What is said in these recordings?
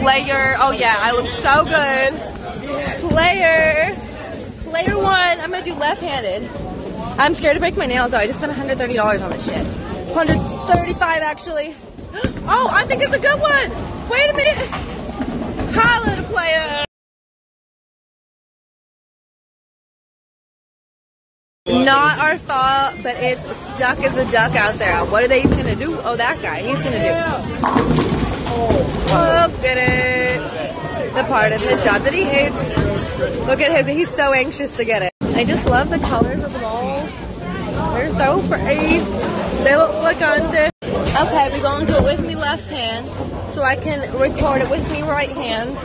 Player. Oh yeah, I look so good. Player. Player one. I'm gonna do left-handed. I'm scared to break my nails though. I just spent $130 on this shit. 135 actually. Oh, I think it's a good one. Wait a minute. Holla player. Not our fault, but it's stuck as a duck out there. What are they even gonna do? Oh, that guy. He's gonna do. Oh, get it. The part of his job that he hates. Look at him. He's so anxious to get it. I just love the colors of the balls. They're so pretty. They look like. Okay, we're gonna do it with me left hand so I can record it with me right hand.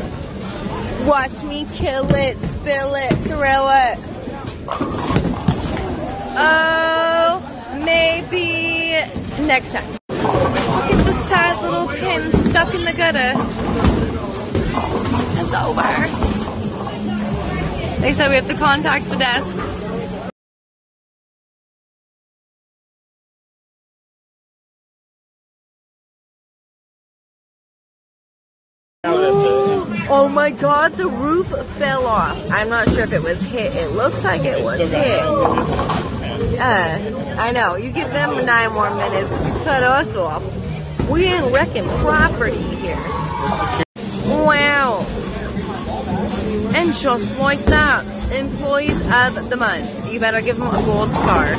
Watch me kill it, spill it, throw it. Oh, maybe next time. Gutter. It's over. They said we have to contact the desk. Oh my god, the roof fell off. I'm not sure if it was hit. It looks like it was hit. Uh, I know. You give them nine more minutes, cut us off. We ain't wrecking property here. Wow. And just like that, employees of the month. You better give them a gold star.